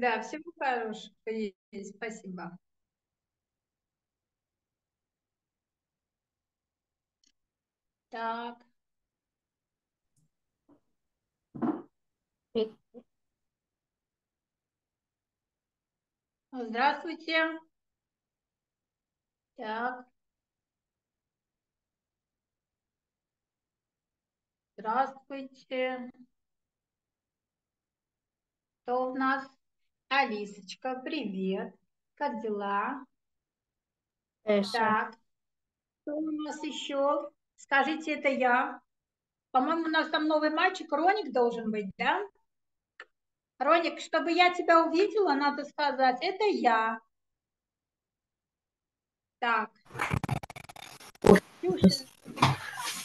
Да, всего хорошего. Спасибо. Так. Здравствуйте. Так. Здравствуйте. Кто у нас? Алисочка, привет. Как дела? Эша. Так. Кто у нас еще? Скажите, это я. По-моему, у нас там новый мальчик, Роник должен быть, да? Роник, чтобы я тебя увидела, надо сказать, это я. Так. Ксюша,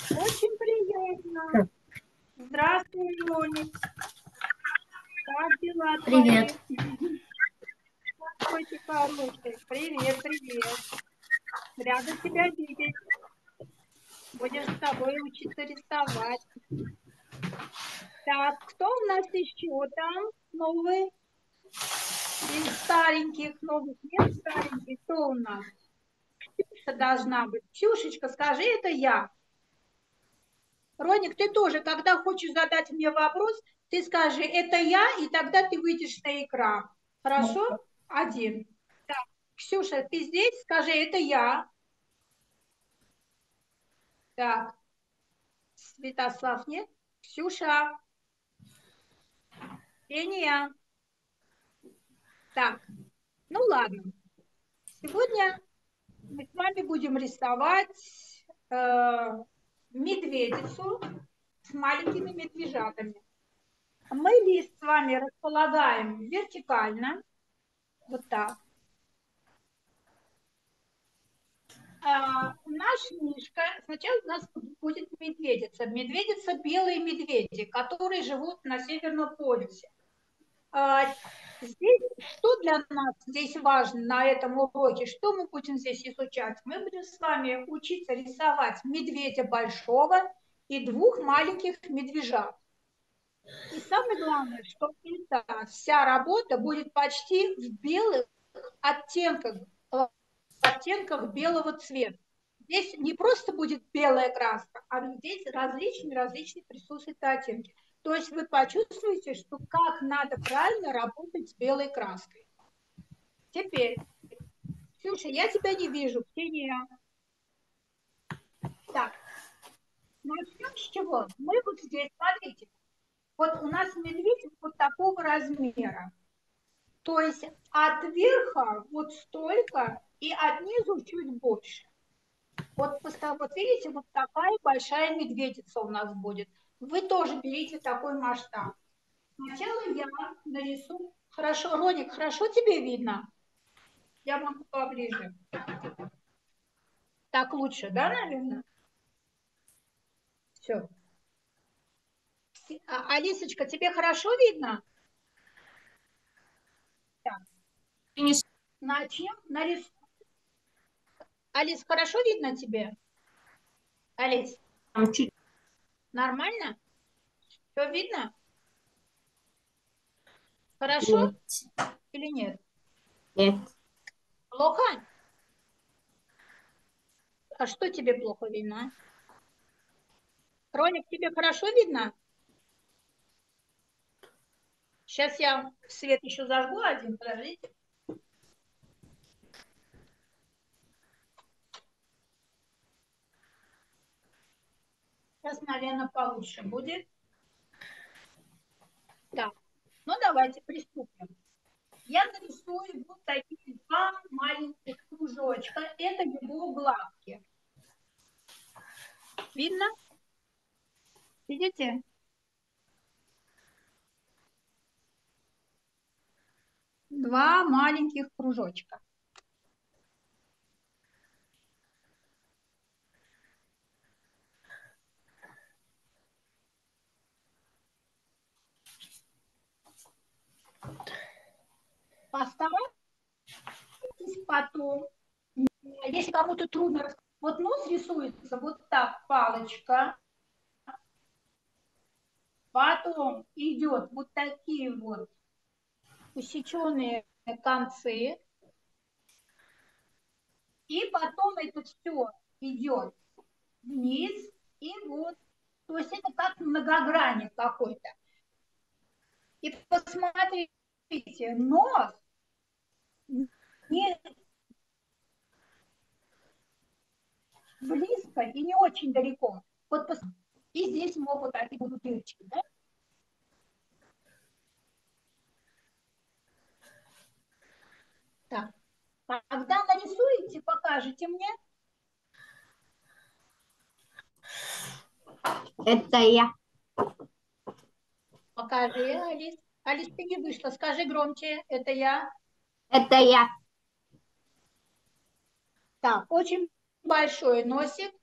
очень приятно. Здравствуй, Роник. Как дела? Привет. Какой ты хороший. Привет, привет. Рада тебя видеть. Будешь с тобой учиться рисовать. Так, кто у нас еще там новый? Из стареньких, новых нет стареньких. Кто у нас? Ксюша должна быть. Ксюшечка, скажи, это я. Роник, ты тоже, когда хочешь задать мне вопрос, ты скажи, это я, и тогда ты выйдешь на экран. Хорошо? Один. Так, Ксюша, ты здесь? Скажи, это я. Так. Святослав нет? Ксюша. Ксения. Так, ну ладно. Сегодня мы с вами будем рисовать э, медведицу с маленькими медвежатами. Мы лист с вами располагаем вертикально, вот так. А, наш мишка, сначала у нас будет медведица. Медведица белые медведи, которые живут на Северном полюсе. А, здесь, что для нас здесь важно на этом уроке, что мы будем здесь изучать? Мы будем с вами учиться рисовать медведя большого и двух маленьких медвежат. И самое главное, что эта вся работа будет почти в белых оттенках, оттенках белого цвета. Здесь не просто будет белая краска, а здесь различные-различные присутствуют оттенки. То есть вы почувствуете, что как надо правильно работать с белой краской. Теперь, Ксюша, я тебя не вижу, Ксения. Так, начнем с чего? Мы вот здесь, смотрите, вот у нас медведь вот такого размера. То есть от верха вот столько и от низу чуть больше. Вот, вот видите, вот такая большая медведица у нас будет. Вы тоже берите такой масштаб. Сначала я нарисую. Хорошо, Роник, хорошо тебе видно? Я могу поближе. Так лучше, да, наверное? Все. А, Алисочка, тебе хорошо видно? Начнем нарисовать. Алис, хорошо видно тебе? Алис? Нормально? Все видно? Хорошо? Нет. Или нет? Нет. Плохо? А что тебе плохо видно? Роник, тебе хорошо видно? Сейчас я свет еще зажгу один, подождите. Сейчас, наверное, получше будет. Так, ну давайте приступим. Я нарисую вот такие два маленьких кружочка. Это его глазки. Видно? Видите? Два маленьких кружочка. Постарайтесь потом, если кому-то трудно, вот нос рисуется вот так, палочка, потом идет вот такие вот усеченные концы. И потом это все идет вниз и вот. То есть это как многогранник какой-то. И посмотрите, нос не близко и не очень далеко. Вот и здесь могут такие будут дырочки, да? Так. Когда нарисуете, покажете мне. Это я. Покажи, Алис. Алис, ты не вышла. Скажи громче. Это я. Это я. Так, очень большой носик.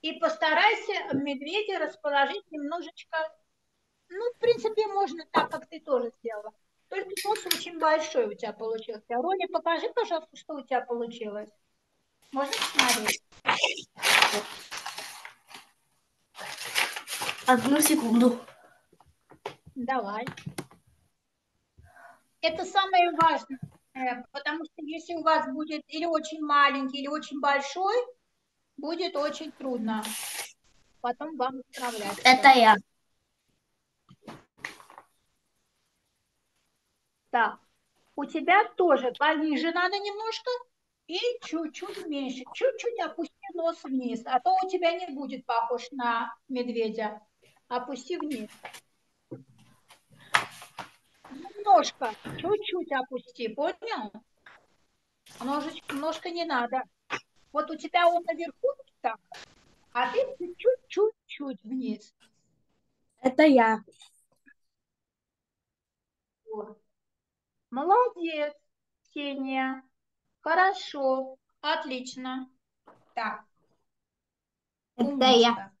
И постарайся медведя расположить немножечко. Ну, в принципе, можно так, как ты тоже сделала. Только нос очень большой у тебя получился. Роня, покажи, пожалуйста, что у тебя получилось. Можно посмотреть? Одну секунду. Давай. Это самое важное, потому что если у вас будет или очень маленький, или очень большой, будет очень трудно потом вам справляться. Это я. Так, у тебя тоже пониже надо немножко и чуть-чуть меньше. Чуть-чуть опусти нос вниз, а то у тебя не будет похож на медведя. Опусти вниз. Немножко, чуть-чуть опусти, понял? Ножечко, немножко не надо. Вот у тебя он наверху так, а ты чуть-чуть вниз. Это я. Вот. Молодец, Ксения. Хорошо, отлично. Так. Это я.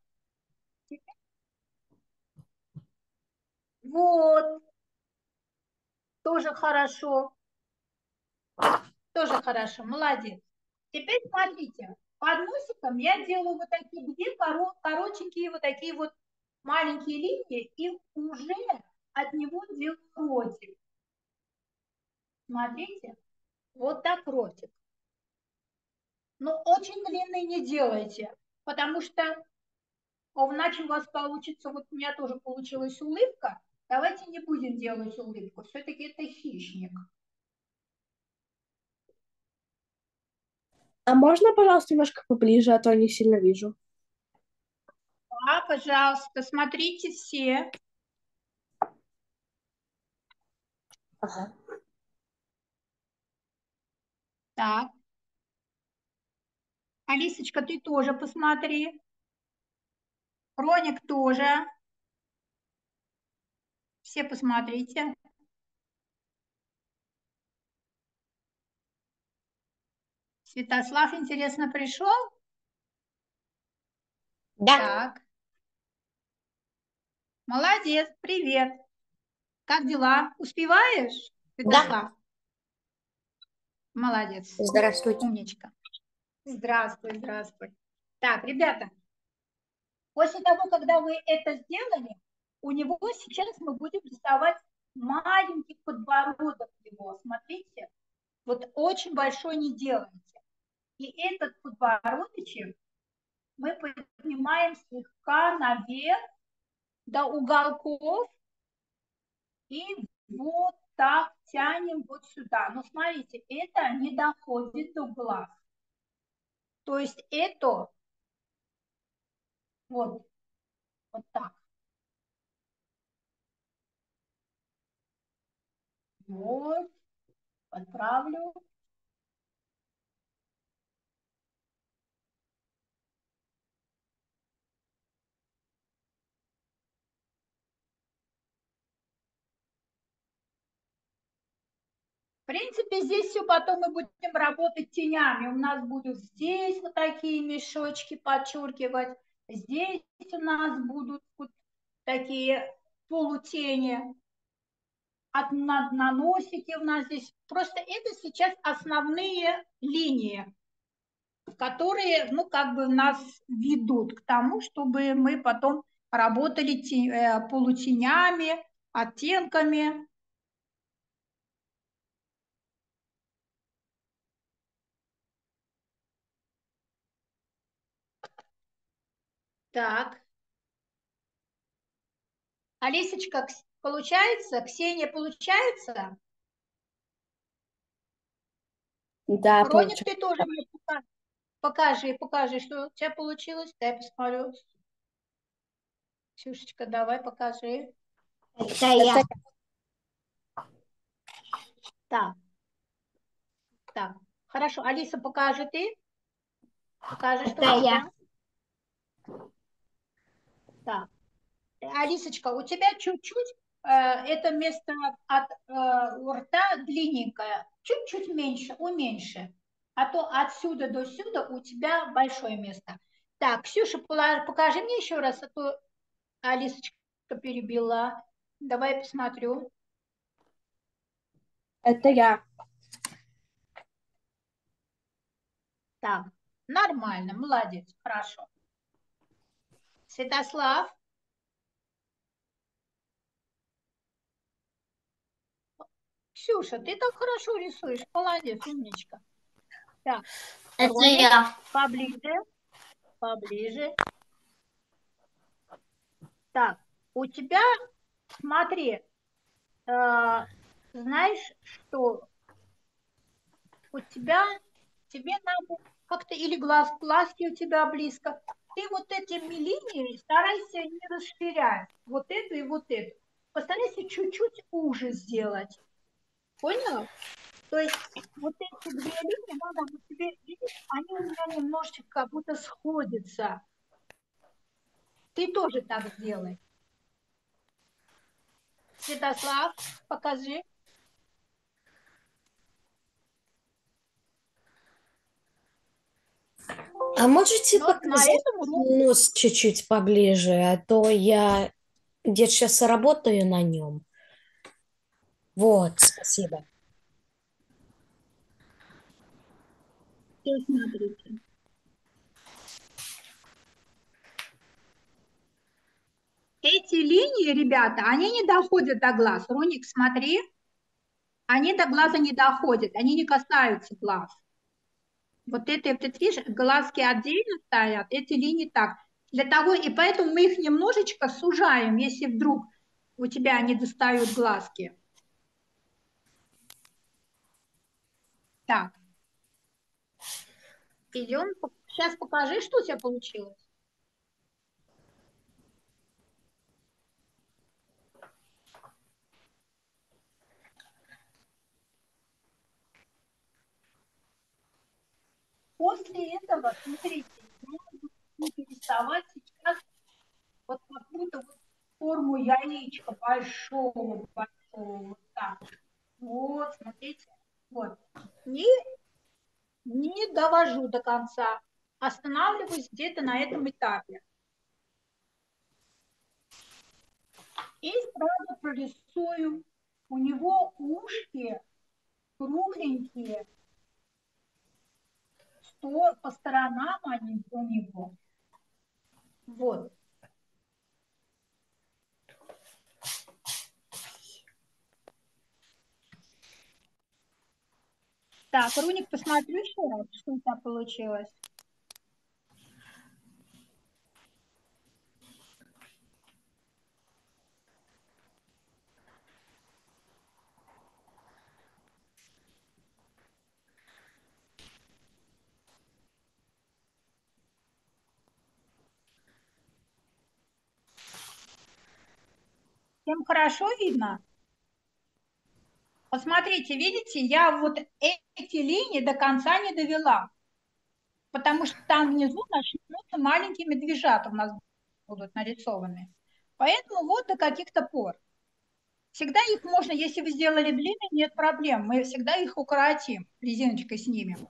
Вот. Тоже хорошо. Тоже хорошо, молодец. Теперь смотрите, под носиком я делаю вот такие две коро коротенькие вот такие вот маленькие линии и уже от него делаю ротик. Смотрите, вот так ротик. Но очень длинный не делайте, потому что иначе у вас получится, вот у меня тоже получилась улыбка. Давайте не будем делать улыбку, все-таки это хищник. А можно, пожалуйста, немножко поближе, а то не сильно вижу. Да, пожалуйста, смотрите все. Ага. Так. Алисочка, ты тоже посмотри. Роник тоже. Все посмотрите. Святослав, интересно, пришел? Да. Так. Молодец, привет. Как дела? Успеваешь, Святослав? Молодец. Здравствуйте. Умничка. Здравствуй, здравствуй. Так, ребята, после того, когда вы это сделали, у него сейчас мы будем рисовать маленький подбородок его. Смотрите, вот очень большой не делайте. И этот подбородочек мы поднимаем слегка наверх до уголков и вот так тянем вот сюда. Но смотрите, это не доходит до глаз. То есть это вот, вот так. Вот, подправлю. В принципе, здесь все потом мы будем работать тенями. У нас будут здесь вот такие мешочки подчеркивать. Здесь у нас будут вот такие полутени. От, на, на носике у нас здесь. Просто это сейчас основные линии, которые, ну, как бы нас ведут к тому, чтобы мы потом работали те, э, полутенями, оттенками Так. Алисочка, получается? Ксения, получается? Да, Роник, ты тоже мне пока- покажи, покажи, что у тебя получилось. Дай посмотрю. Ксюшечка, давай покажи. Это я. Так. Так. Хорошо. Алиса, покажи ты. Покажи, что Это у я. тебя. Так. Э, Алисочка, у тебя чуть-чуть э, это место от э, у рта длинненькое, чуть-чуть меньше, уменьши. А то отсюда до сюда у тебя большое место. Так, Ксюша, покажи мне еще раз, а то Алисочка перебила. Давай я посмотрю. Это я. Так, нормально, молодец, хорошо. Святослав, Ксюша, ты так хорошо рисуешь, молодец, умничка. Так, Это Роник, я. поближе, поближе. Так, у тебя, смотри, э, знаешь, что у тебя, тебе надо как-то, или глаз, глазки у тебя близко, ты вот этими линиями старайся не расширять, вот эту и вот эту. Постарайся чуть-чуть уже сделать. Понял? То есть вот эти две линии надо вот тебе, видишь, они у меня немножечко как будто сходятся. Ты тоже так сделай. Святослав, покажи. А можете Вот на показать этом уроке нос чуть-чуть поближе, а то я где-то сейчас работаю на нем. Вот, спасибо. смотрите. Эти линии, ребята, они не доходят до глаз. Роник, смотри, они до глаза не доходят, они не касаются глаз. Вот это, вот это, видишь, глазки отдельно стоят, эти линии так. Для того, и поэтому мы их немножечко сужаем, если вдруг у тебя не достают глазки. Так. Идем. Сейчас покажи, что у тебя получилось. После этого, смотрите, рисовать сейчас вот какую-то вот форму яичка большого, большого, вот так. Вот, смотрите, вот. Не, не довожу до конца, останавливаюсь где-то на этом этапе. И сразу прорисую. У него ушки кругленькие, что по сторонам они у него. Вот. Так, Руник, посмотрю еще раз, что у тебя получилось. Всем хорошо видно? Посмотрите, видите, я вот эти линии до конца не довела, потому что там внизу начнутся маленькие медвежата у нас будут нарисованы. Поэтому вот до каких-то пор. Всегда их можно, если вы сделали длинные, нет проблем, мы всегда их укоротим, резиночкой снимем.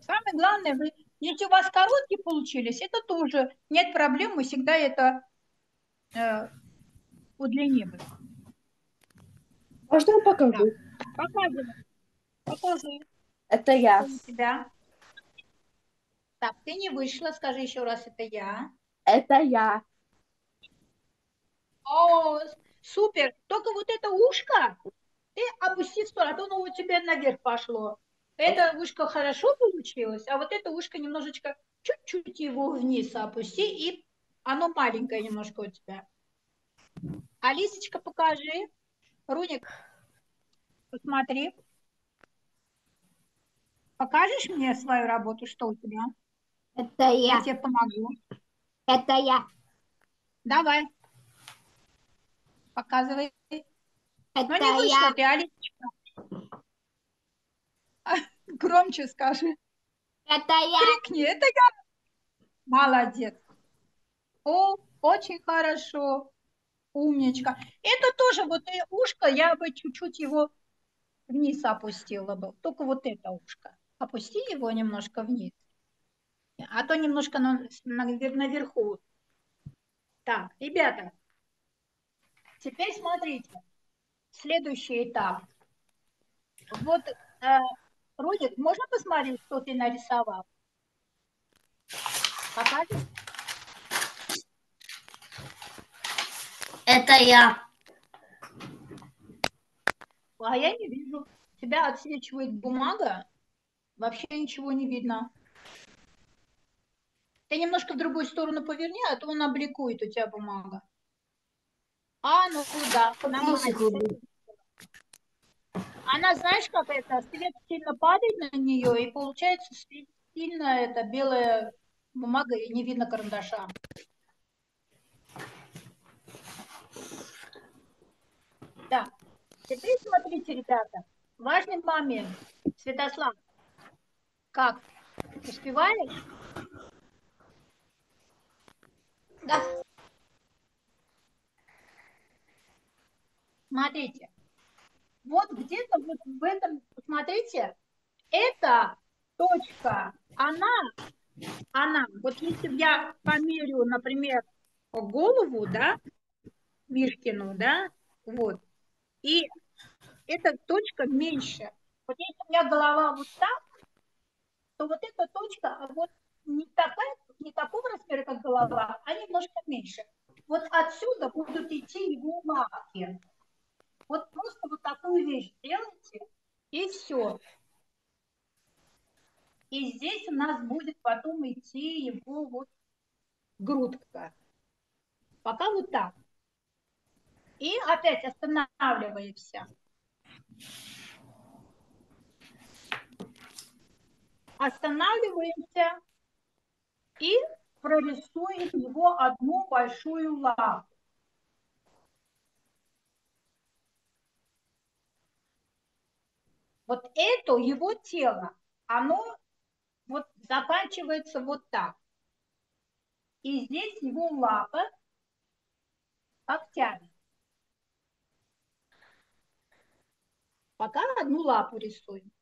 Самое главное, вы, если у вас короткие получились, это тоже нет проблем, мы всегда это э, удлиним. их. Можно я покажу? Показывай. Покажи. Это я. Что у тебя? Так, ты не вышла, скажи еще раз, это я. Это я. О, супер. Только вот это ушко ты опусти в сторону, а то оно у тебя наверх пошло. Это ушко хорошо получилось, а вот это ушко немножечко, чуть-чуть его вниз опусти и Оно маленькое немножко у тебя. Алисочка, покажи. Руник, посмотри. Покажешь мне свою работу, что у тебя? Это Я я. тебе помогу. Это я. Давай. Показывай. Ну Это не вышло я. ты, Алисочка. Громче скажи. Это я. Крикни, это я. Молодец. О, очень хорошо. Умничка. Это тоже вот и ушко, я бы чуть-чуть его вниз опустила бы. Только вот это ушко. Опусти его немножко вниз. А то немножко на- навер- наверху. Так, ребята, теперь смотрите. Следующий этап. Вот, э, Рудик, можно посмотреть, что ты нарисовал? Покажешь? Это я. А я не вижу. Тебя отсвечивает бумага, вообще ничего не видно. Ты немножко в другую сторону поверни, а то он обликует у тебя бумага. А, ну да, нормально. Она, знаешь, как это, свет сильно падает на нее, и получается си- сильно это белая бумага, и не видно карандаша. Да. Теперь смотрите, ребята, важный момент. Святослав, как? Успеваешь? Да. Смотрите. Вот где-то вот в этом, смотрите, эта точка, она, она, вот если я померю, например, голову, да, Мишкину, да, вот, и эта точка меньше. Вот если у меня голова вот так, то вот эта точка а вот не такая, не такого размера, как голова, а немножко меньше. Вот отсюда будут идти его лапки. Вот просто вот такую вещь делайте, и все. И здесь у нас будет потом идти его вот грудка. Пока вот так. И опять останавливаемся. Останавливаемся и прорисуем его одну большую лапу. Вот это его тело, оно вот заканчивается вот так. И здесь его лапа когтями. Пока одну лапу рисуем.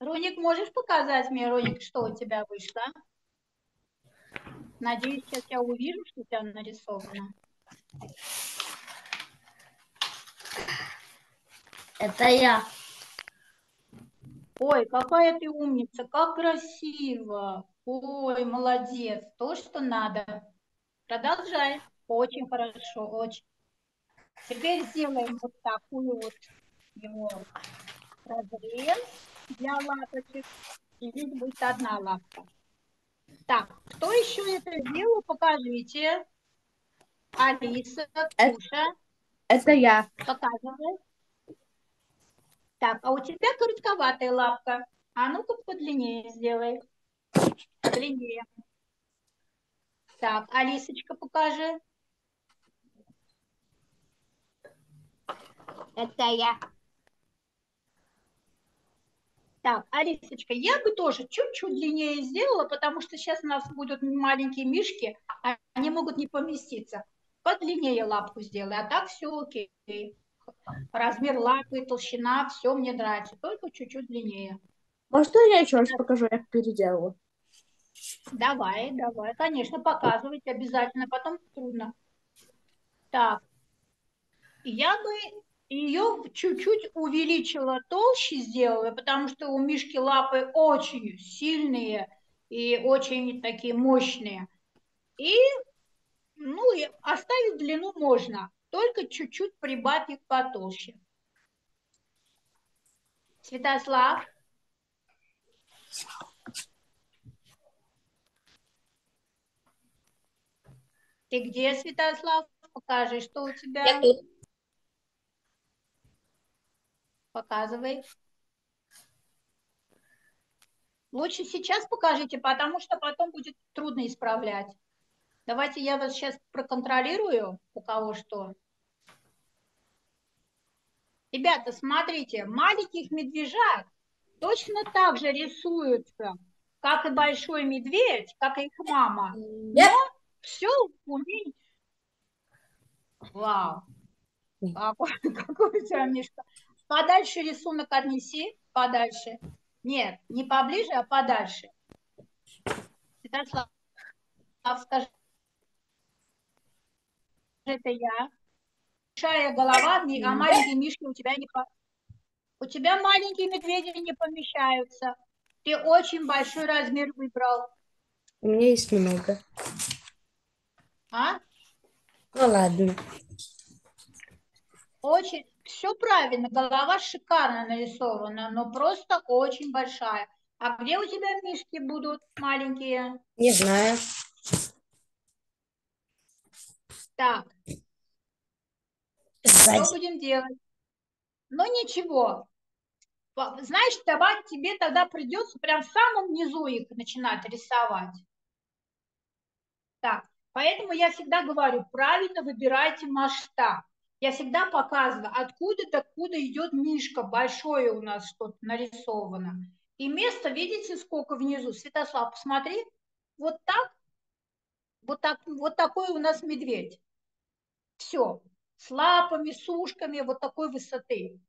Роник, можешь показать мне, Роник, что у тебя вышло? Надеюсь, сейчас я увижу, что у тебя нарисовано. Это я. Ой, какая ты умница, как красиво. Ой, молодец, то, что надо. Продолжай. Очень хорошо, очень. Теперь сделаем вот такую вот его разрез для лапочек. И здесь будет одна лапка. Так, кто еще это сделал, покажите. Алиса, Это- Ксюша, Это я. показывай. Так, а у тебя коротковатая лапка. А ну-ка подлиннее сделай. Длиннее. Так, Алисочка, покажи. Это я. Так, Алисочка, я бы тоже чуть-чуть длиннее сделала, потому что сейчас у нас будут маленькие мишки, они могут не поместиться. Подлиннее лапку сделай, а так все окей. Размер лапы, толщина, все мне нравится, только чуть-чуть длиннее. Можно я еще раз покажу, как переделала? Давай, давай, конечно, показывать обязательно, потом трудно. Так, я бы ее чуть-чуть увеличила, толще сделала, потому что у Мишки лапы очень сильные и очень такие мощные. И, ну, и оставить длину можно. Только чуть-чуть прибавь их потолще. Святослав. Ты где, Святослав? Покажи, что у тебя. Я тут. Показывай. Лучше сейчас покажите, потому что потом будет трудно исправлять. Давайте я вас сейчас проконтролирую, у кого что. Ребята, смотрите, маленьких медвежат точно так же рисуются, как и большой медведь, как и их мама. Нет. Все уменьшено. Вау. Какой, какой у тебя. Подальше рисунок отнеси, подальше. Нет, не поближе, а подальше. Святослав, скажи, это я. Большая голова, а маленькие мишки у тебя не по... У тебя маленькие медведи не помещаются. Ты очень большой размер выбрал. У меня есть много. А? Ну ладно. Очень, все правильно, голова шикарно нарисована, но просто очень большая. А где у тебя мишки будут маленькие? Не знаю. Так, что Сзади. будем делать? Ну ничего. Знаешь, давай тебе тогда придется прям в самом низу их начинать рисовать. Так, поэтому я всегда говорю, правильно выбирайте масштаб. Я всегда показываю, откуда откуда идет мишка, большое у нас что-то нарисовано. И место, видите, сколько внизу? Святослав, посмотри, вот так, вот, так, вот такой у нас медведь. Все, с лапами, с ушками, вот такой высоты.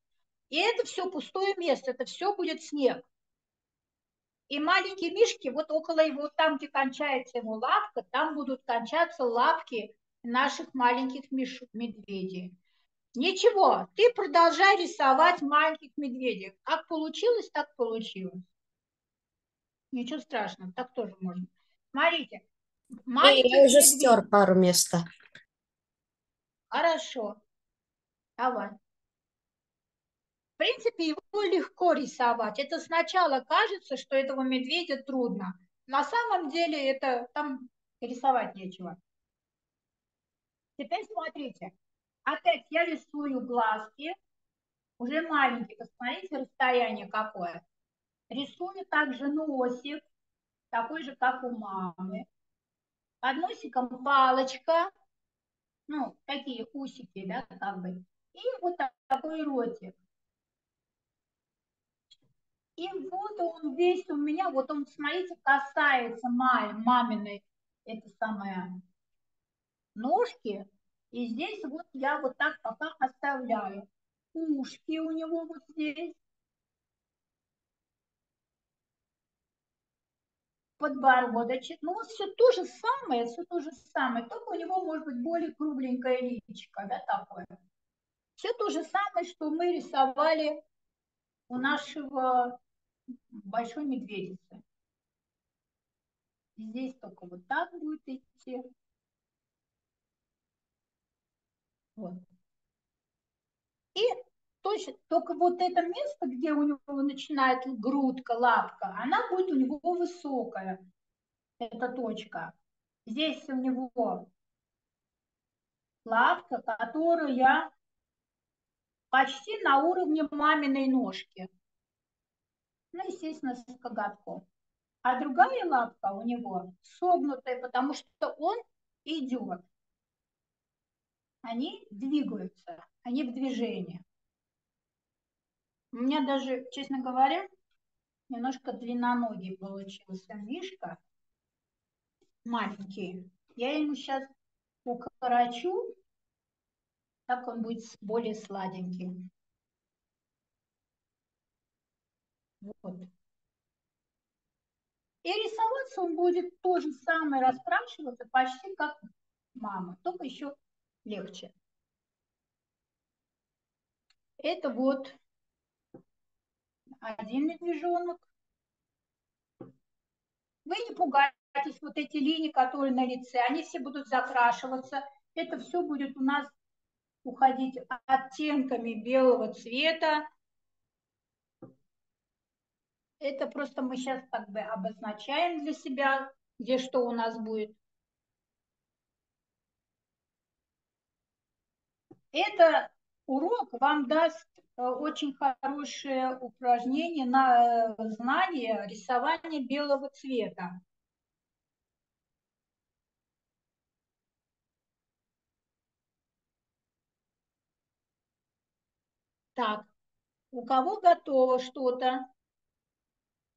И это все пустое место, это все будет снег. И маленькие мишки, вот около его, там, где кончается его лапка, там будут кончаться лапки наших маленьких миш- медведей. Ничего, ты продолжай рисовать маленьких медведей. Как получилось, так получилось. Ничего страшного, так тоже можно. Смотрите, маленьких я уже медведей- стер пару места. Хорошо. Давай. В принципе, его легко рисовать. Это сначала кажется, что этого медведя трудно. На самом деле это там рисовать нечего. Теперь смотрите. Опять я рисую глазки. Уже маленькие. Посмотрите, расстояние какое. Рисую также носик. Такой же, как у мамы. Под носиком палочка ну, такие усики, да, как бы, и вот так- такой ротик. И вот он весь у меня, вот он, смотрите, касается ма- маминой, это самое, ножки, и здесь вот я вот так пока оставляю. Ушки у него вот здесь. Подбородочек. Ну, вот все то же самое, все то же самое, только у него может быть более кругленькое личико, да, такое. Все то же самое, что мы рисовали у нашего большой медведицы. Здесь только вот так будет идти. Вот. И точно, только вот это место, где у него начинает грудка, лапка, она будет у него высокая, эта точка. Здесь у него лапка, которая почти на уровне маминой ножки. Ну, естественно, с коготком. А другая лапка у него согнутая, потому что он идет. Они двигаются, они в движении. У меня даже, честно говоря, немножко длинноногий получился мишка, маленький. Я ему сейчас укорочу, так он будет более сладеньким. Вот. И рисоваться он будет то же самое, раскрашиваться почти как мама, только еще легче. Это вот один медвежонок. Вы не пугайтесь, вот эти линии, которые на лице, они все будут закрашиваться. Это все будет у нас уходить оттенками белого цвета. Это просто мы сейчас как бы обозначаем для себя, где что у нас будет. Это урок вам даст очень хорошее упражнение на э, знание рисования белого цвета. Так, у кого готово что-то?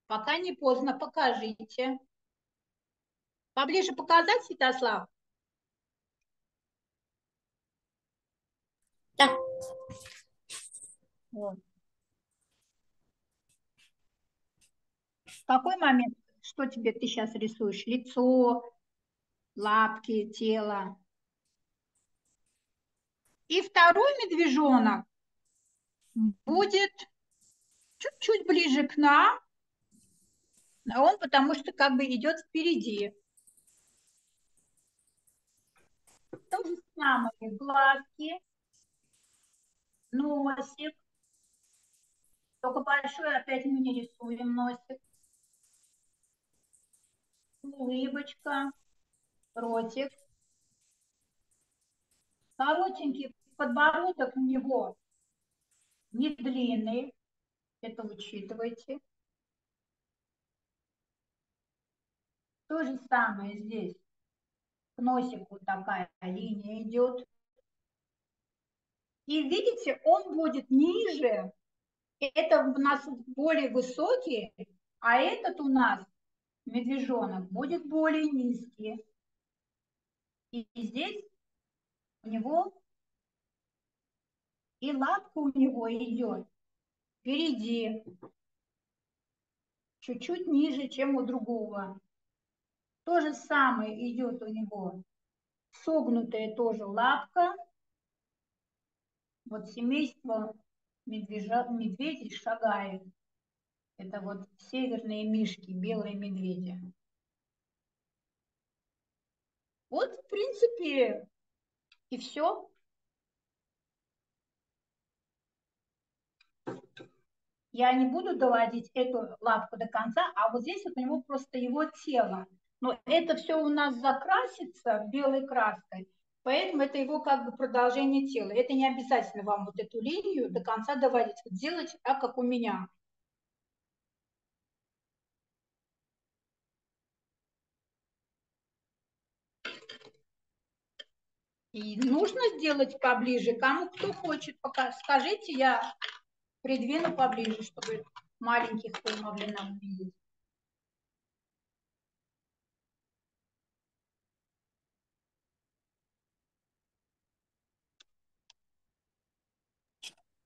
Пока не поздно, покажите. Поближе показать, Святослав? Да. Вот. Какой момент, что тебе ты сейчас рисуешь? Лицо, лапки, тело. И второй медвежонок будет чуть-чуть ближе к нам, а он потому что как бы идет впереди. То же самое, глазки, носик. Только большой опять мы не рисуем носик. Улыбочка, ротик. Коротенький подбородок у него не длинный. Это учитывайте. То же самое здесь. К носику такая линия идет. И видите, он будет ниже. Это у нас более высокий, а этот у нас медвежонок будет более низкий. И здесь у него и лапка у него идет впереди, чуть-чуть ниже, чем у другого. То же самое идет у него согнутая тоже лапка. Вот семейство медвежа, медведей шагает. Это вот северные мишки, белые медведи. Вот, в принципе, и все. Я не буду доводить эту лапку до конца, а вот здесь вот у него просто его тело. Но это все у нас закрасится белой краской, поэтому это его как бы продолжение тела. Это не обязательно вам вот эту линию до конца доводить. Вот делайте так, как у меня. И нужно сделать поближе. Кому кто хочет, пока скажите, я придвину поближе, чтобы маленьких вы могли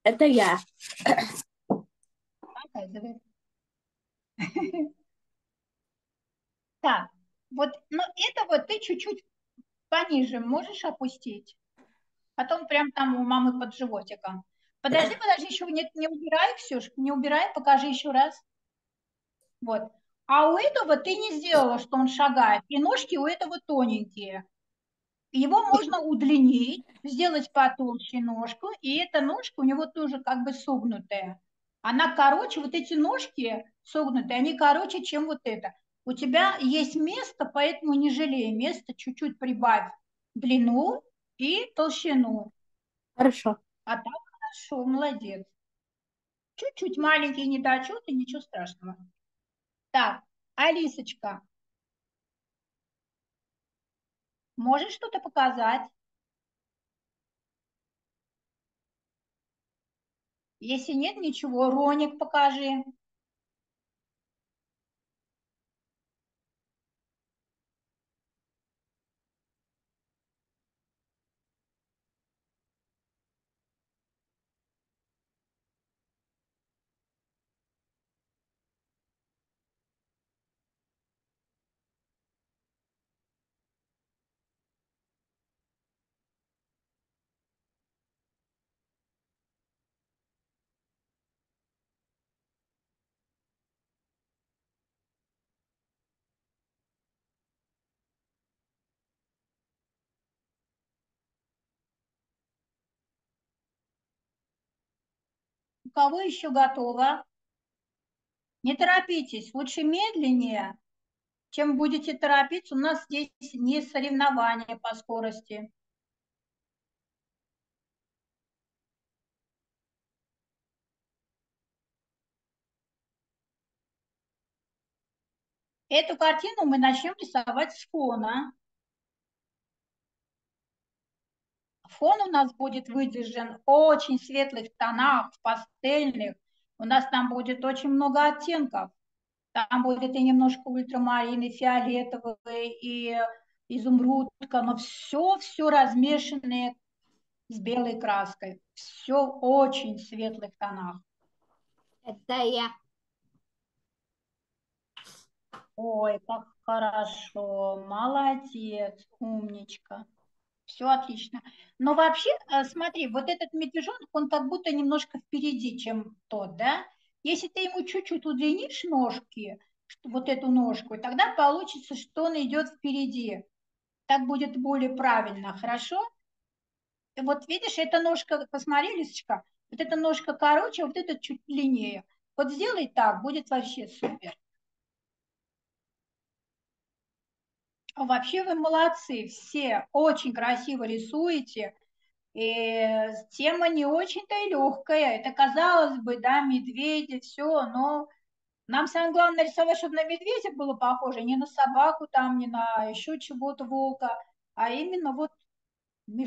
Это я. Так, вот, ну это вот ты чуть-чуть пониже можешь опустить? Потом прям там у мамы под животиком. Подожди, подожди, еще не, не убирай, Ксюш, не убирай, покажи еще раз. Вот. А у этого ты не сделала, что он шагает, и ножки у этого тоненькие. Его можно удлинить, сделать потолще ножку, и эта ножка у него тоже как бы согнутая. Она короче, вот эти ножки согнутые, они короче, чем вот это. У тебя есть место, поэтому не жалей место, чуть-чуть прибавь длину и толщину. Хорошо. А так хорошо, молодец. Чуть-чуть маленькие недочеты, ничего страшного. Так, Алисочка, можешь что-то показать? Если нет ничего, Роник покажи. Кого еще готово? Не торопитесь, лучше медленнее. Чем будете торопиться, у нас здесь не соревнование по скорости. Эту картину мы начнем рисовать с фона. Фон у нас будет выдержан в очень светлых тонах, в пастельных. У нас там будет очень много оттенков. Там будет и немножко ультрамарин, и фиолетовый, и изумрудка, но все-все размешанное с белой краской. Все в очень светлых тонах. Это я. Ой, как хорошо, молодец, умничка. Все отлично. Но вообще, э, смотри, вот этот медвежонок, он как будто немножко впереди, чем тот, да? Если ты ему чуть-чуть удлинишь ножки, вот эту ножку, тогда получится, что он идет впереди. Так будет более правильно, хорошо? Вот видишь, эта ножка, посмотри, Лисочка, вот эта ножка короче, а вот эта чуть длиннее. Вот сделай так, будет вообще супер. Вообще вы молодцы, все очень красиво рисуете. И тема не очень-то и легкая. Это казалось бы, да, медведи, все, но нам самое главное рисовать, чтобы на медведя было похоже, не на собаку там, не на еще чего-то волка, а именно вот,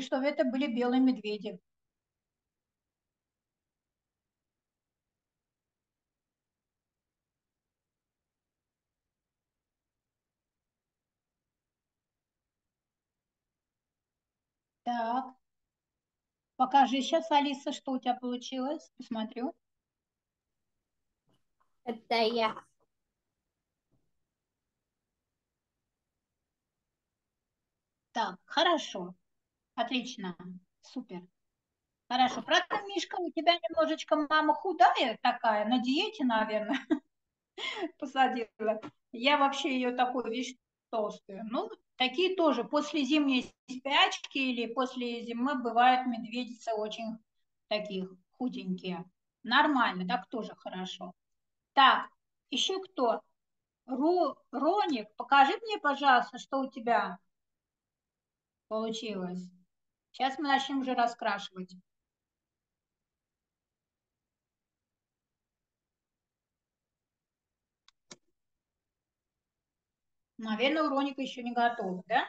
чтобы это были белые медведи. Так. Покажи сейчас, Алиса, что у тебя получилось. Посмотрю. Это я. Так, хорошо. Отлично. Супер. Хорошо. Правда, Мишка, у тебя немножечко мама худая такая, на диете, наверное, посадила. Я вообще ее такой, видишь, толстую. Ну, такие тоже после зимней спячки или после зимы бывают медведицы очень таких худенькие. Нормально, так тоже хорошо. Так, еще кто? Ру, Роник, покажи мне, пожалуйста, что у тебя получилось. Сейчас мы начнем уже раскрашивать. Наверное, у Роника еще не готов, да?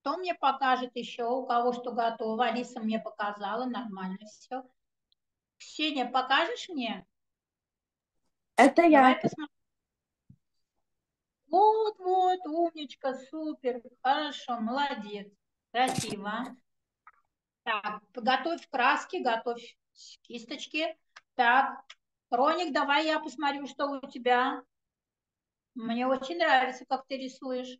Кто мне покажет еще, у кого что готово? Алиса мне показала, нормально все. Ксения, покажешь мне? Это Давай я. посмотрим. Вот, вот, умничка, супер, хорошо, молодец, красиво. Так, готовь краски, готовь кисточки. Так, Роник, давай я посмотрю, что у тебя. Мне очень нравится, как ты рисуешь.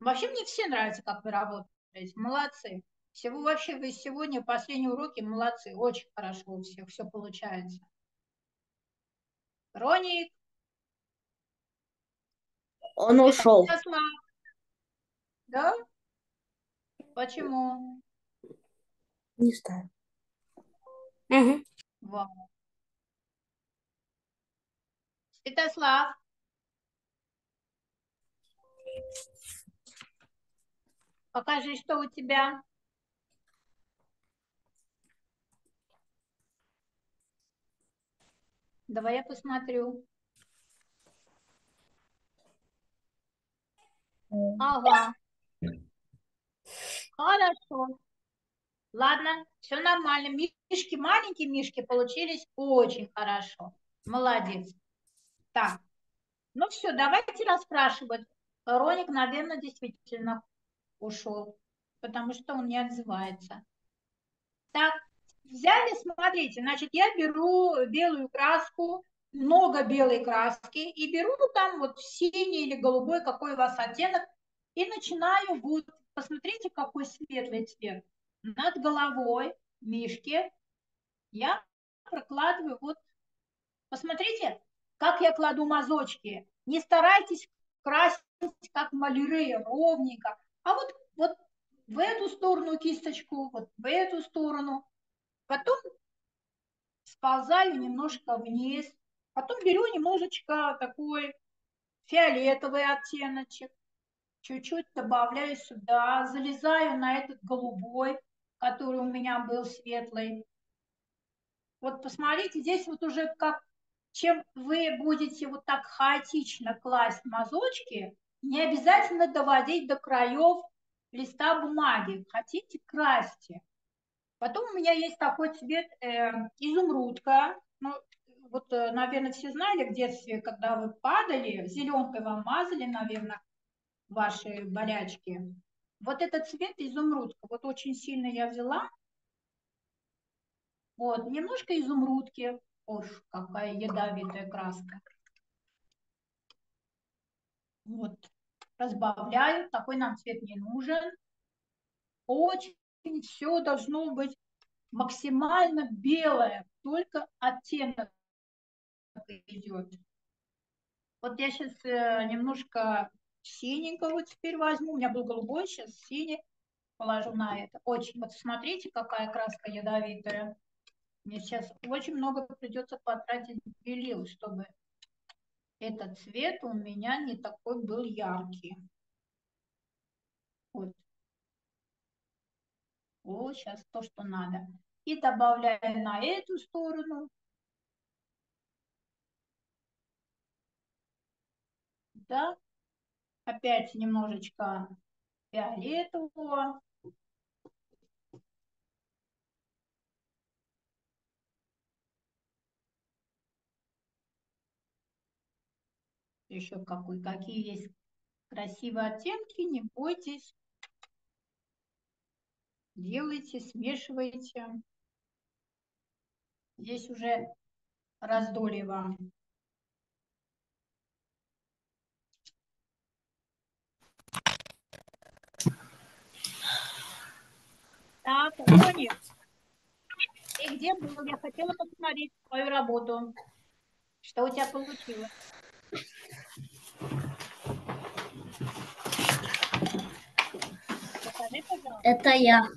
Вообще мне все нравится, как вы работаете. Молодцы. Всего вообще вы сегодня, последние уроки, молодцы. Очень хорошо у всех все получается. Роник, Он ушел. Да? Почему? Не знаю. Мгм. Вот. Святослав, Покажи, что у тебя. Давай я посмотрю. Ага. Хорошо. Ладно, все нормально. Мишки, маленькие мишки получились очень хорошо. Молодец. Так, ну все, давайте расспрашивать. Роник, наверное, действительно ушел, потому что он не отзывается. Так, взяли, смотрите, значит, я беру белую краску, много белой краски, и беру там вот синий или голубой, какой у вас оттенок, и начинаю вот, посмотрите, какой светлый цвет. Над головой мишки я прокладываю вот, посмотрите, как я кладу мазочки. Не старайтесь красить как маляры, ровненько, а вот, вот в эту сторону кисточку, вот в эту сторону. Потом сползаю немножко вниз, потом беру немножечко такой фиолетовый оттеночек, чуть-чуть добавляю сюда, залезаю на этот голубой, который у меня был светлый. Вот посмотрите, здесь вот уже как, чем вы будете вот так хаотично класть мазочки, не обязательно доводить до краев листа бумаги. Хотите, красьте. Потом у меня есть такой цвет э, изумрудка. Ну, вот, э, наверное, все знали в детстве, когда вы падали, зеленкой вам мазали, наверное, ваши болячки. Вот этот цвет изумрудка. Вот очень сильно я взяла. Вот, немножко изумрудки. Ой, какая ядовитая краска. Вот, разбавляю. Такой нам цвет не нужен. Очень все должно быть максимально белое, только оттенок идет. Вот я сейчас э, немножко синенького теперь возьму. У меня был голубой, сейчас синий. Положу на это. Очень. Вот смотрите, какая краска ядовитая. Мне сейчас очень много придется потратить белил, чтобы этот цвет у меня не такой был яркий. Вот. Вот сейчас то, что надо. И добавляю на эту сторону. Да. Опять немножечко фиолетового. Еще какой, какие есть красивые оттенки, не бойтесь. Делайте, смешивайте. Здесь уже раздолье вам. Так, Рони, ты где был? Я хотела посмотреть твою работу. Что у тебя получилось? Пожалуйста. Это я.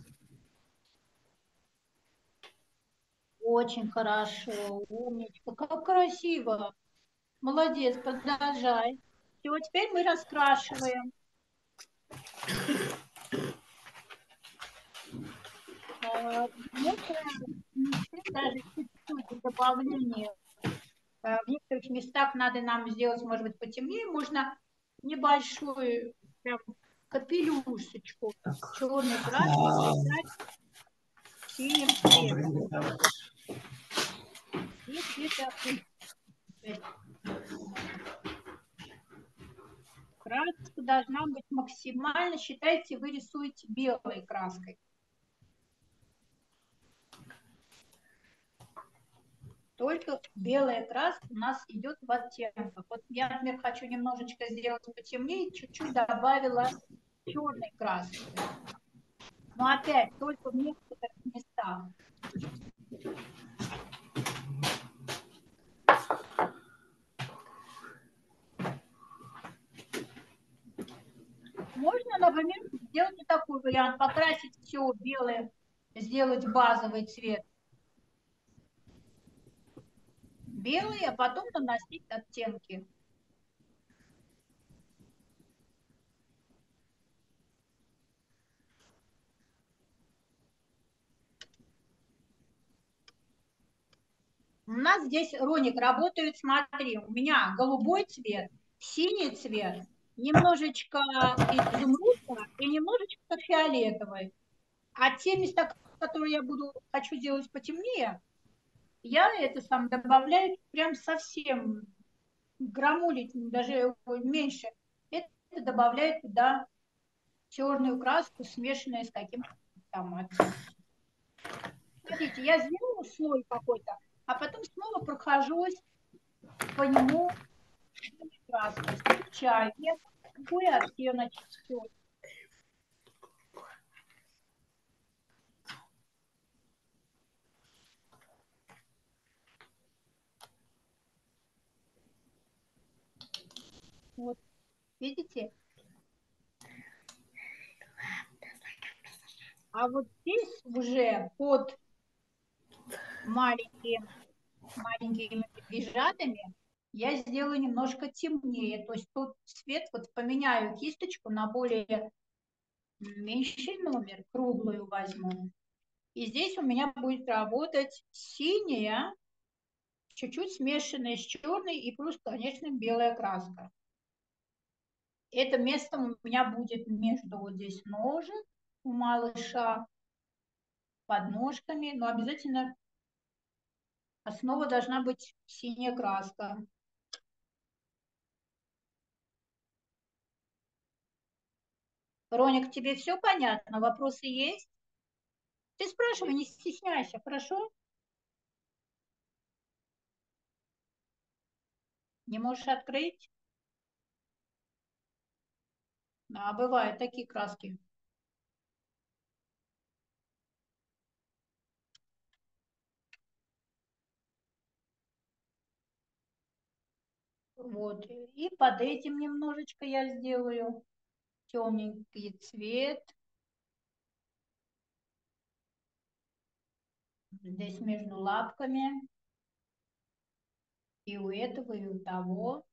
Очень хорошо, умничка, как красиво. Молодец, продолжай. Все, теперь мы раскрашиваем. Даже чуть-чуть добавление. А, В некоторых местах надо нам сделать, может быть, потемнее. Можно небольшую прям капелюшечку черной краской синим краска должна быть максимально, считайте, вы рисуете белой краской. Только белая краска у нас идет в оттенках. Вот я, например, хочу немножечко сделать потемнее, чуть-чуть добавила черной краски. Но опять только в некоторых местах. Можно, например, сделать такой вариант, покрасить все белое, сделать базовый цвет Белые, а потом наносить оттенки. У нас здесь, Роник, работают, смотри, у меня голубой цвет, синий цвет, немножечко изумрудного и немножечко фиолетовый. А те места, которые я буду, хочу делать потемнее, я это сам добавляю прям совсем грамулить, даже меньше. Это добавляет туда черную краску, смешанную с каким-то оттенком. Смотрите, я сделала слой какой-то, а потом снова прохожусь по нему краской, встречаю. Я какой оттенок все. Вот, видите? А вот здесь уже под маленькими, маленькими медвежатами я сделаю немножко темнее. То есть тут цвет, вот поменяю кисточку на более меньший номер, круглую возьму. И здесь у меня будет работать синяя, чуть-чуть смешанная с черной и плюс, конечно, белая краска. Это место у меня будет между вот здесь ножек у малыша, под ножками, но обязательно основа должна быть синяя краска. Роник, тебе все понятно? Вопросы есть? Ты спрашивай, не стесняйся, хорошо? Не можешь открыть? А, бывают такие краски. Вот. И под этим немножечко я сделаю темненький цвет. Здесь между лапками. И у этого, и у того.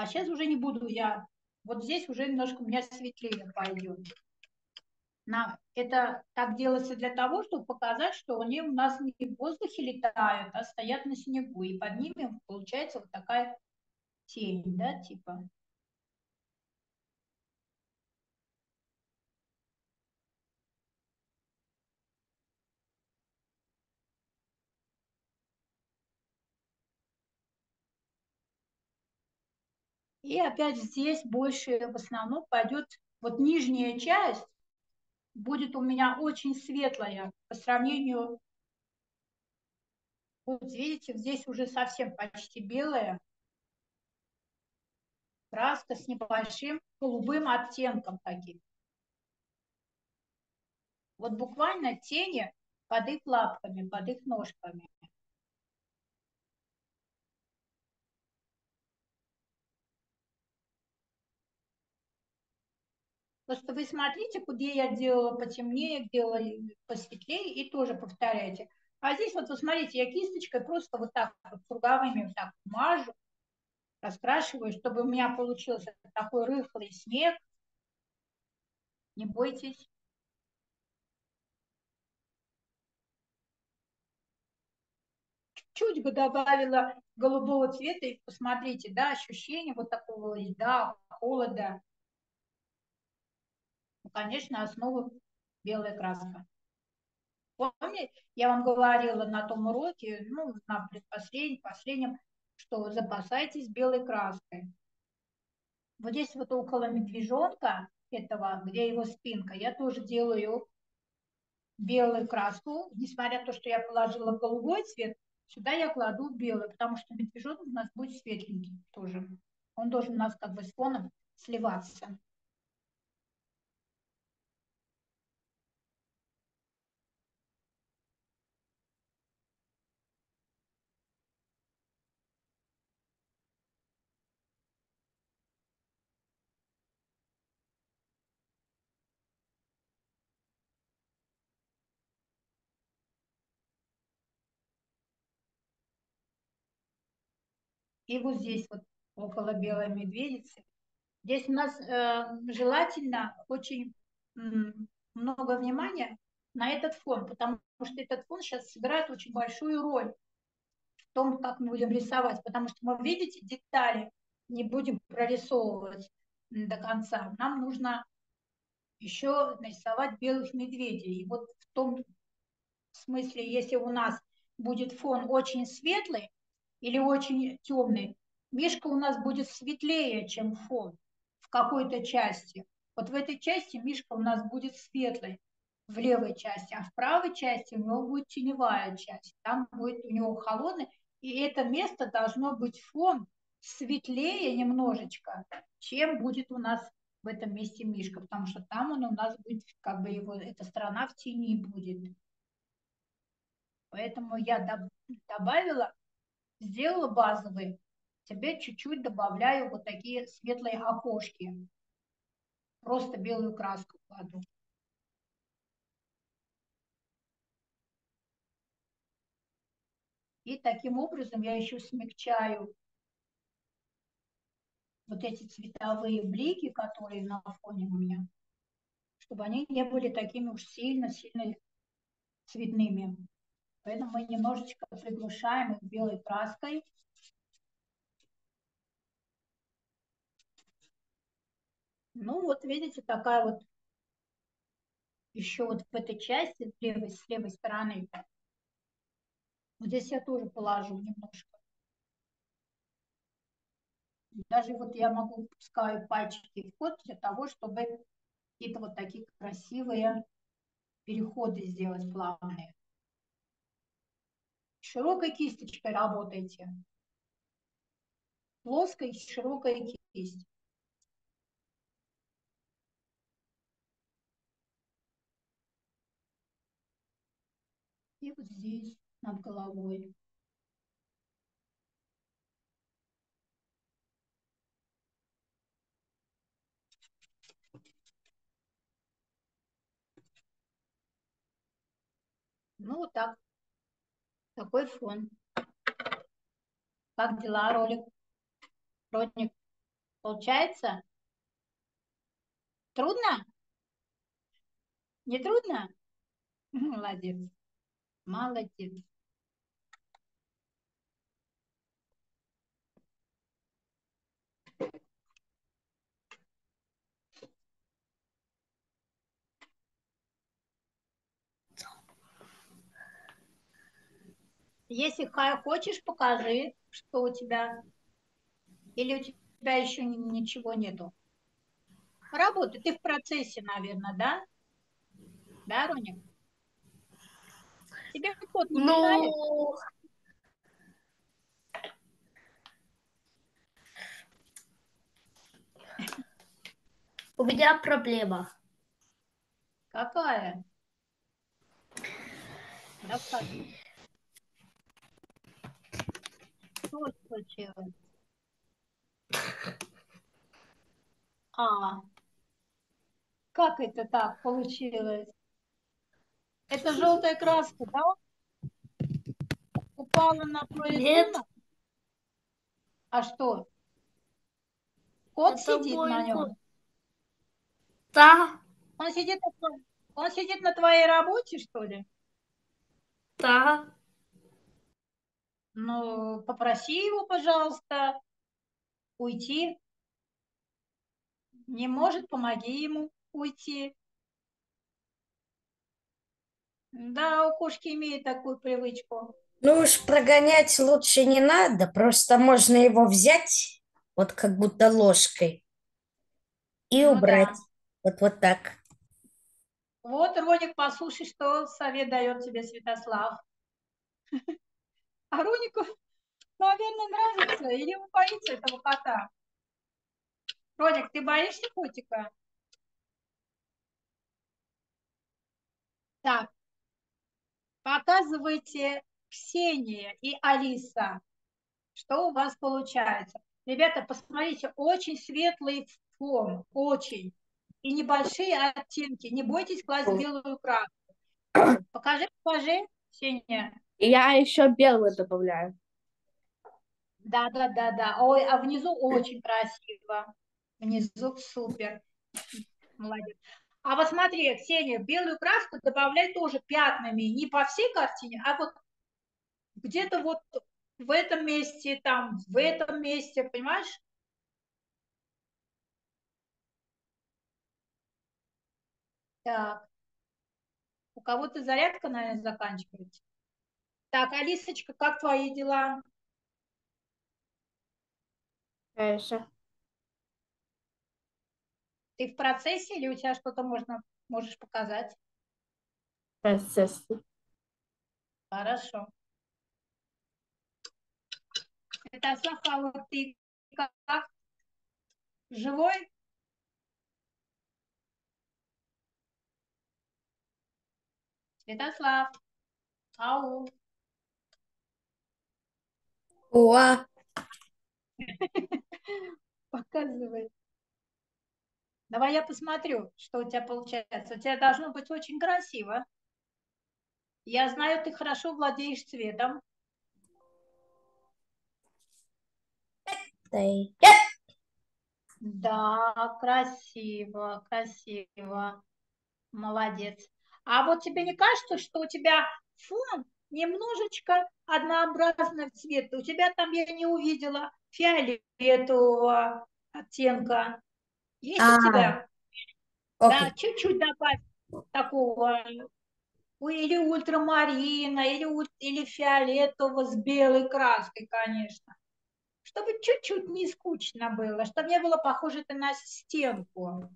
А сейчас уже не буду я. Вот здесь уже немножко у меня светлее пойдет. На, это так делается для того, чтобы показать, что они у нас не в воздухе летают, а стоят на снегу. И под ними получается вот такая тень, да, типа. И опять здесь больше в основном пойдет вот нижняя часть будет у меня очень светлая по сравнению, вот видите, здесь уже совсем почти белая краска с небольшим голубым оттенком таким. Вот буквально тени под их лапками, под их ножками. Просто вы смотрите, где я делала потемнее, делала посветлее и тоже повторяйте. А здесь вот, вы смотрите, я кисточкой просто вот так вот круговыми вот так мажу, раскрашиваю, чтобы у меня получился такой рыхлый снег. Не бойтесь. Чуть бы добавила голубого цвета, и посмотрите, да, ощущение вот такого льда, холода. Конечно, основа белая краска. Помните, я вам говорила на том уроке, ну, на предпоследнем, последнем, что запасайтесь белой краской. Вот здесь вот около медвежонка этого, где его спинка, я тоже делаю белую краску. Несмотря на то, что я положила голубой цвет, сюда я кладу белый, потому что медвежонок у нас будет светленький тоже. Он должен у нас как бы с фоном сливаться. И вот здесь вот около белой медведицы. Здесь у нас э, желательно очень много внимания на этот фон, потому что этот фон сейчас сыграет очень большую роль в том, как мы будем рисовать, потому что мы, видите, детали не будем прорисовывать до конца. Нам нужно еще нарисовать белых медведей. И вот в том смысле, если у нас будет фон очень светлый или очень темный, мишка у нас будет светлее, чем фон в какой-то части. Вот в этой части мишка у нас будет светлый в левой части, а в правой части у него будет теневая часть. Там будет у него холодный, и это место должно быть фон светлее немножечко, чем будет у нас в этом месте мишка, потому что там он у нас будет, как бы его, эта сторона в тени будет. Поэтому я добавила, сделала базовый, тебе чуть-чуть добавляю вот такие светлые окошки. Просто белую краску кладу. И таким образом я еще смягчаю вот эти цветовые блики, которые на фоне у меня, чтобы они не были такими уж сильно-сильно цветными. Поэтому мы немножечко приглушаем их белой краской. Ну вот видите, такая вот еще вот в этой части с левой, с левой стороны. Вот здесь я тоже положу немножко. Даже вот я могу пускаю пальчики в ход для того, чтобы какие-то вот такие красивые переходы сделать плавные. Широкой кисточкой работайте. Плоской, широкой кисть. И вот здесь над головой. Ну, вот так. Такой фон. Как дела, ролик? Родник. Получается? Трудно? Не трудно? Молодец. Молодец. Если хочешь, покажи, что у тебя. Или у тебя еще ничего нету. Работа, ты в процессе, наверное, да? Да, Роник? Тебе код не ну... У меня проблема. Какая? Рассказывай. Что случилось? А, как это так получилось? Это желтая краска, да? Упала на твой Нет. А что? Кот Это сидит на нем? кот. Да, Он сидит, на, он сидит на твоей работе, что ли? да. Ну, попроси его, пожалуйста, уйти. Не может, помоги ему уйти. Да, у кошки имеет такую привычку. Ну уж прогонять лучше не надо, просто можно его взять, вот как будто ложкой, и Ну убрать. да. Вот, вот так. Вот, Роник, послушай, что совет дает тебе Святослав. А Ронику, наверное, нравится или он боится этого кота? Роник, ты боишься котика? Так, показывайте Ксения и Алиса, что у вас получается. Ребята, посмотрите, очень светлый фон, очень. И небольшие оттенки. Не бойтесь класть белую краску. Покажи, покажи, Ксения. Я еще белый добавляю. Да, да, да, да. Ой, а внизу очень красиво. Внизу супер. Молодец. А вот смотри, Ксения, белую краску добавляй тоже пятнами, не по всей картине, а вот где-то вот в этом месте, там, в этом месте, понимаешь? Так. У кого-то зарядка, наверное, заканчивается. Так, Алисочка, как твои дела? Хорошо. Ты в процессе или у тебя что-то можно, можешь показать? Процесс. Хорошо. Святослав, а вот ты как? Живой? Святослав. Ау. Уа, Показывай. Давай я посмотрю, что у тебя получается. У тебя должно быть очень красиво. Я знаю, ты хорошо владеешь цветом. Да, красиво, красиво. Молодец. А вот тебе не кажется, что у тебя фон немножечко однообразный цвет? У тебя там я не увидела фиолетового оттенка. Есть А, у тебя? Да, Окей. чуть-чуть добавь такого. Или ультрамарина, или, или фиолетового с белой краской, конечно. Чтобы чуть-чуть не скучно было, чтобы не было похоже это на стенку.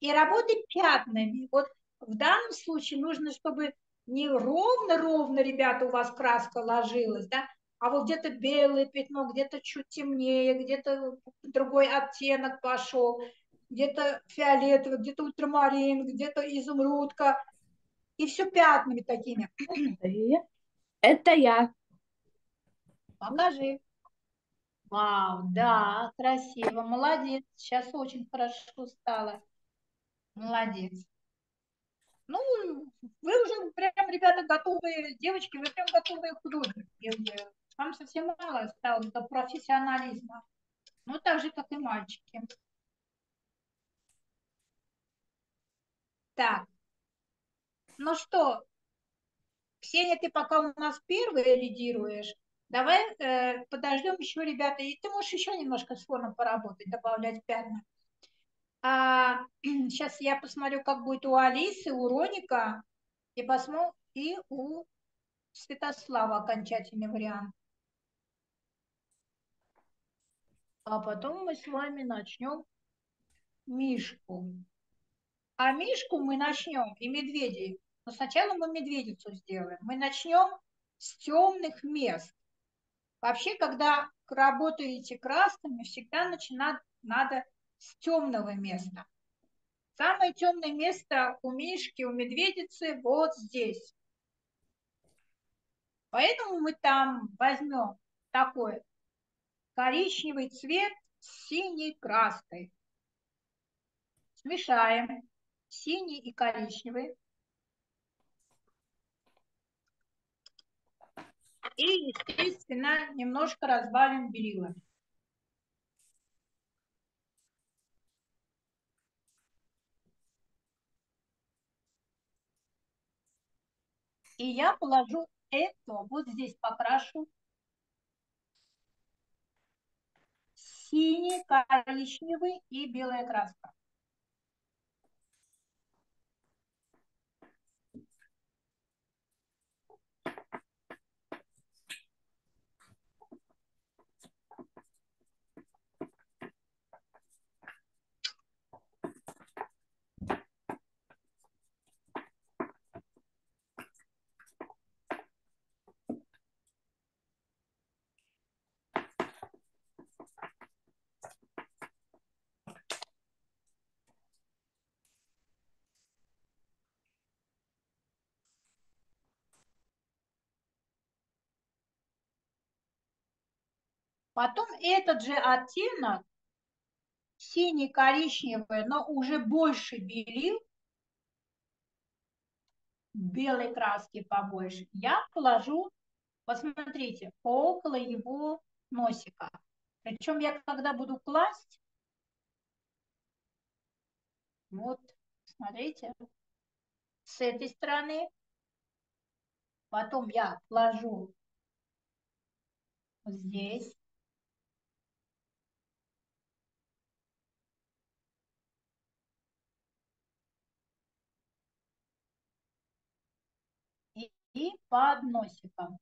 И работай пятнами. Вот в данном случае нужно, чтобы не ровно-ровно, ребята, у вас краска ложилась, да, а вот где-то белое пятно, где-то чуть темнее, где-то другой оттенок пошел, где-то фиолетовый, где-то ультрамарин, где-то изумрудка. И все пятнами такими. Это я. Покажи. Вау, да, красиво, молодец. Сейчас очень хорошо стало. Молодец. Ну, вы уже прям, ребята, готовые, девочки, вы прям готовые художники. Вам совсем мало осталось до профессионализма. Ну, так же, как и мальчики. Так. Ну что, Ксения, ты пока у нас первая лидируешь. Давай э, подождем еще, ребята. И ты можешь еще немножко с фоном поработать, добавлять пятна. А, сейчас я посмотрю, как будет у Алисы, у Роника, и посмотрю, и у Святослава окончательный вариант. А потом мы с вами начнем Мишку. А Мишку мы начнем и медведей. Но сначала мы медведицу сделаем. Мы начнем с темных мест. Вообще, когда работаете красками, всегда начинать надо с темного места. Самое темное место у Мишки, у медведицы вот здесь. Поэтому мы там возьмем такой коричневый цвет с синей краской. Смешаем синий и коричневый. И, естественно, немножко разбавим белилами. И я положу это, вот здесь покрашу синий, коричневый и белая краска. Потом этот же оттенок, синий-коричневый, но уже больше белил, белой краски побольше, я положу, посмотрите, около его носика. Причем я когда буду класть, вот Смотрите. С этой стороны. Потом я ложу вот здесь. Под носиком.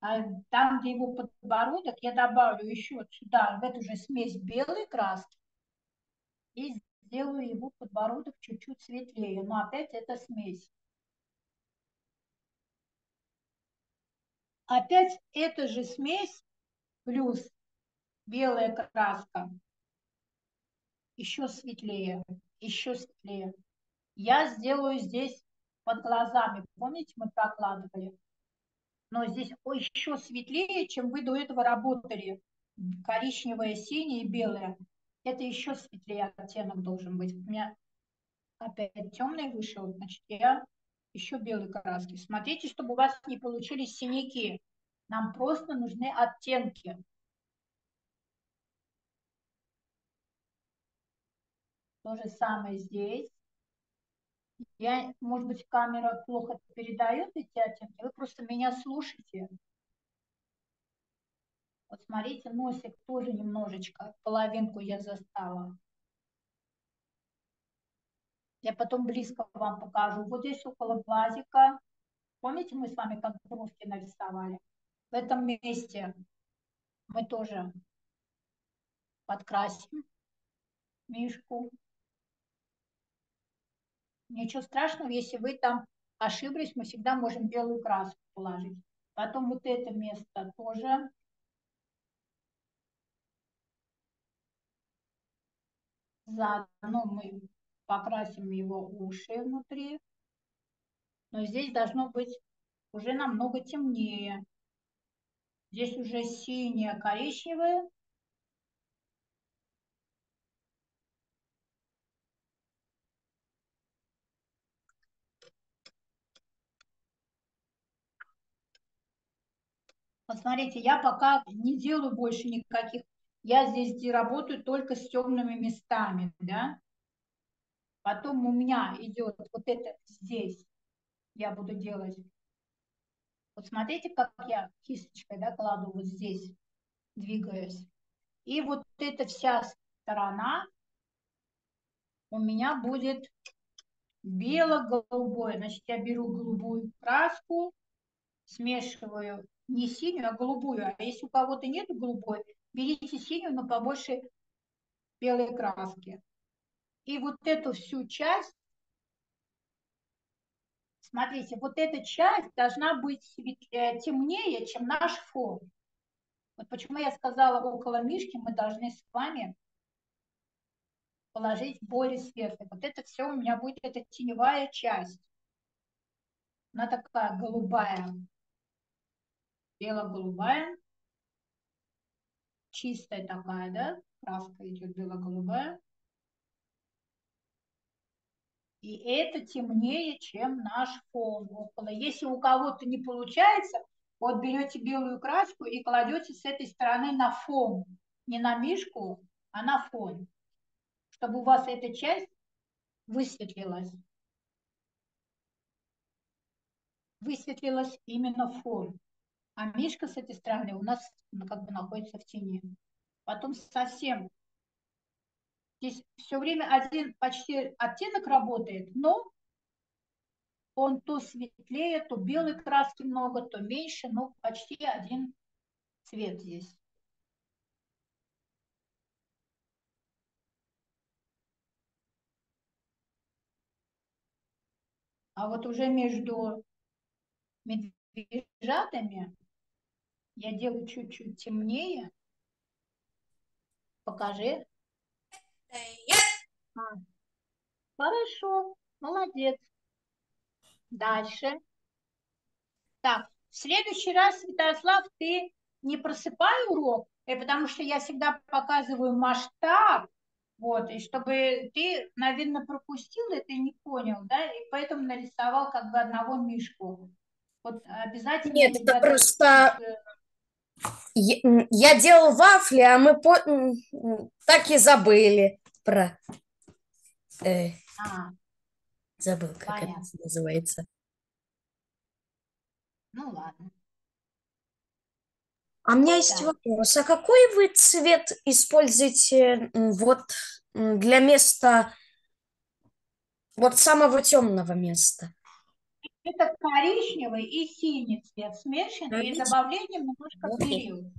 А там, где его подбородок, я добавлю еще вот сюда, в эту же смесь белой краски и сделаю его подбородок чуть-чуть светлее. Но опять это смесь. Опять эта же смесь плюс белая краска еще светлее, еще светлее. Я сделаю здесь под глазами. Помните, мы прокладывали? но здесь еще светлее, чем вы до этого работали. Коричневое, синее белое. Это еще светлее оттенок должен быть. У меня опять темный вышел, значит, я еще белой краски. Смотрите, чтобы у вас не получились синяки. Нам просто нужны оттенки. То же самое здесь. Я, может быть, камера плохо передает эти оттенки, вы просто меня слушайте. Вот смотрите, носик тоже немножечко, половинку я застала. Я потом близко вам покажу. Вот здесь около глазика. Помните, мы с вами как бровки нарисовали? В этом месте мы тоже подкрасим мишку. Ничего страшного, если вы там ошиблись, мы всегда можем белую краску положить. Потом вот это место тоже. Заодно мы покрасим его уши внутри. Но здесь должно быть уже намного темнее. Здесь уже синее, коричневое, Посмотрите, я пока не делаю больше никаких. Я здесь работаю только с темными местами, да. Потом у меня идет вот это здесь. Я буду делать. Вот смотрите, как я кисточкой, да, кладу вот здесь, двигаюсь. И вот эта вся сторона у меня будет бело-голубое. Значит, я беру голубую краску, смешиваю не синюю, а голубую. А если у кого-то нет голубой, берите синюю, но побольше белой краски. И вот эту всю часть, смотрите, вот эта часть должна быть светлее, темнее, чем наш фон. Вот почему я сказала, около мишки мы должны с вами положить более светлый. Вот это все у меня будет, это теневая часть. Она такая голубая бело-голубая, чистая такая, да, краска идет бело-голубая. И это темнее, чем наш фон около. Если у кого-то не получается, вот берете белую краску и кладете с этой стороны на фон. Не на мишку, а на фон. Чтобы у вас эта часть высветлилась. Высветлилась именно фон. А Мишка с этой стороны у нас ну, как бы находится в тени. Потом совсем здесь все время один почти оттенок работает, но он то светлее, то белой краски много, то меньше, но почти один цвет здесь. А вот уже между медвежатами я делаю чуть-чуть темнее. Покажи. А. Хорошо, молодец. Дальше. Так, в следующий раз, Святослав, ты не просыпай урок, э, потому что я всегда показываю масштаб, вот, и чтобы ты, наверное, пропустил это и не понял, да, и поэтому нарисовал как бы одного мишку. Вот обязательно... Нет, это просто Я, м, я делал вафли, а мы по- так и забыли про... э, А, забыл, как Понятно. это называется. ну ладно. А у меня есть Да. вопрос. А какой вы цвет используете вот для места, вот самого темного места? Это коричневый и синий цвет смешанный и Коричневый. добавлением немножко белил.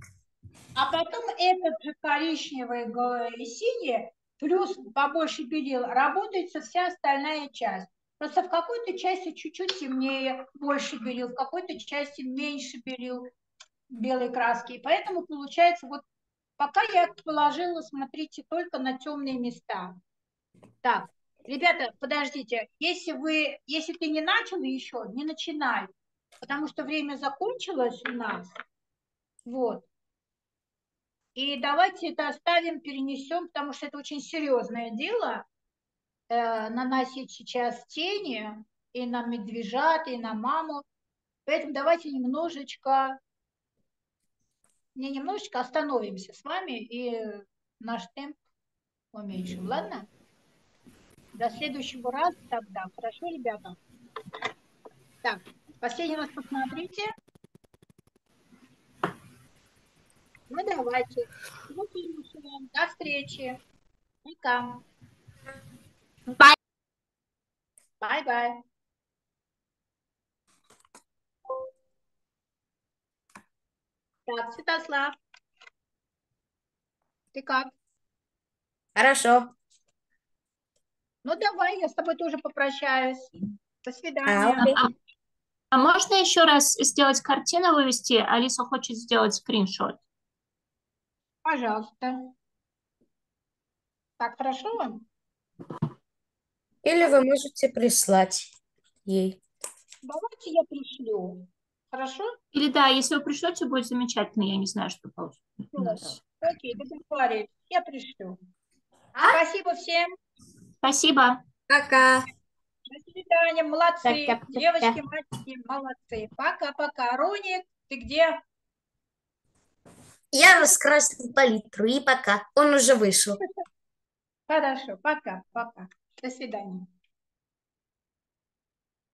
А потом этот же коричневый и синий плюс побольше белил работает вся остальная часть. Просто в какой-то части чуть-чуть темнее, больше белил, в какой-то части меньше белил белой краски. И поэтому получается вот пока я положила, смотрите, только на темные места. Так, ребята, подождите, если вы, если ты не начал еще, не начинай, потому что время закончилось у нас. Вот. И давайте это оставим, перенесем, потому что это очень серьезное дело. Э, наносить сейчас тени и на медвежат, и на маму. Поэтому давайте немножечко, не немножечко остановимся с вами и наш темп уменьшим. Ладно? До следующего раза тогда. Хорошо, ребята? Так, последний раз посмотрите. Ну, давайте. Всего хорошего. До встречи. Пока. Bye. Bye-bye. Так, Святослав. Ты как? Хорошо. Ну, давай, я с тобой тоже попрощаюсь. До А, свидания. окей. А, а можно еще раз сделать картину вывести? Алиса хочет сделать скриншот. Пожалуйста. Так, хорошо вам? Или вы можете прислать ей. Давайте я пришлю. Хорошо? Или да, если вы пришлете, будет замечательно. Я не знаю, что получится у нас. Окей, договорились. Я пришлю. Спасибо всем. Спасибо. Пока. До свидания. Молодцы. Пока-пока. Девочки, мальчики, молодцы. Пока-пока. Роник, ты где? Я раскрасил палитру, и пока. Он уже вышел. Хорошо. Пока-пока. До свидания.